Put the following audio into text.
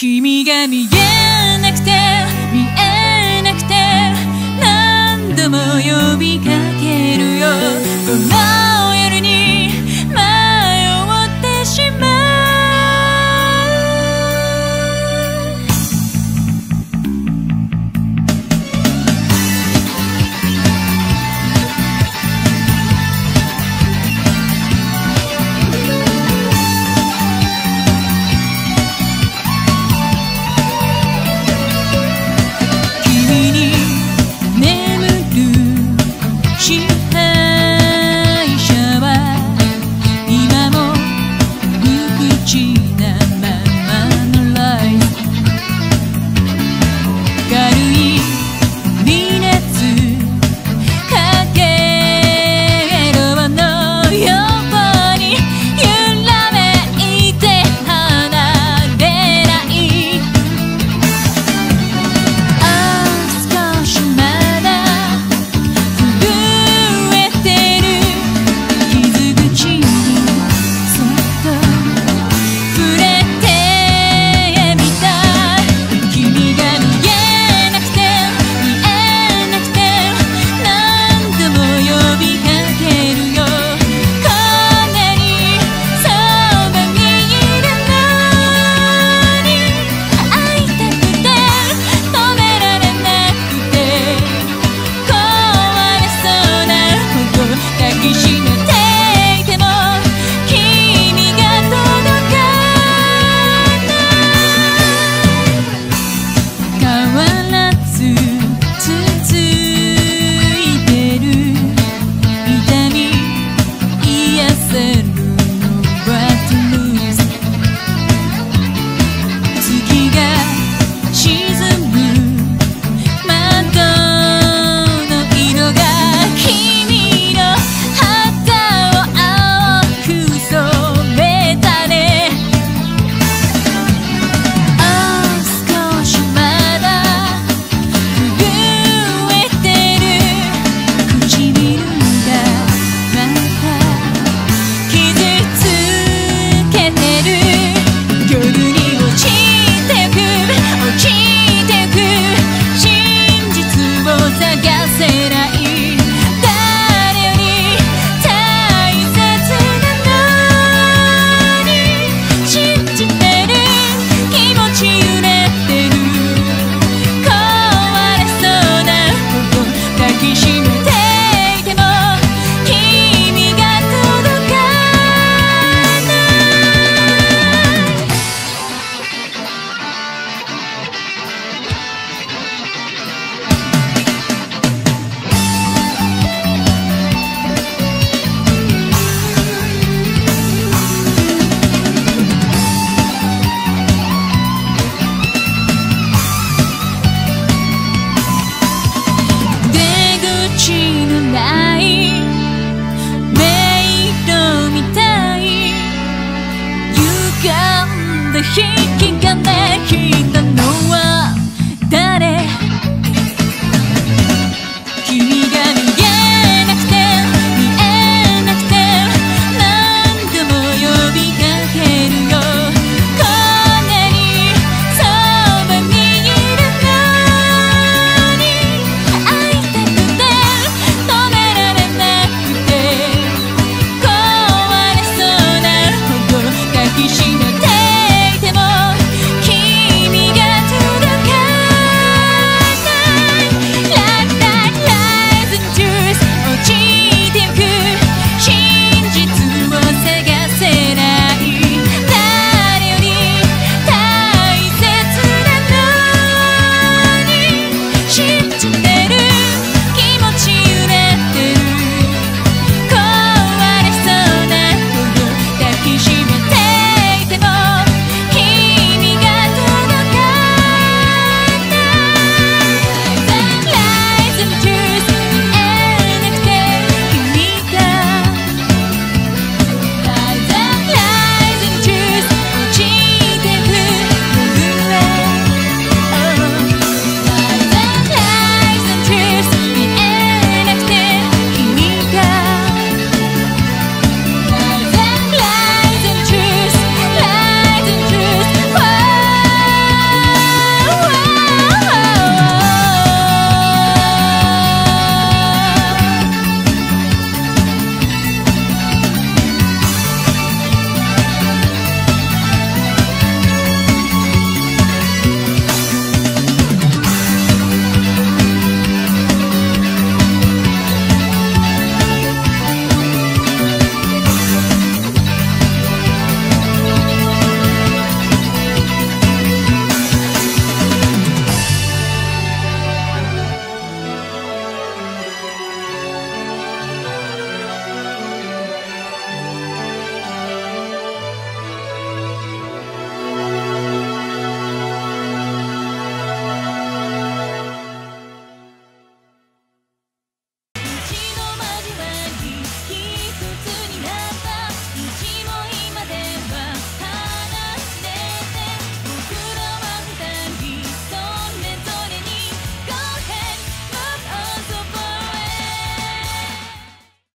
君が見え 引き金引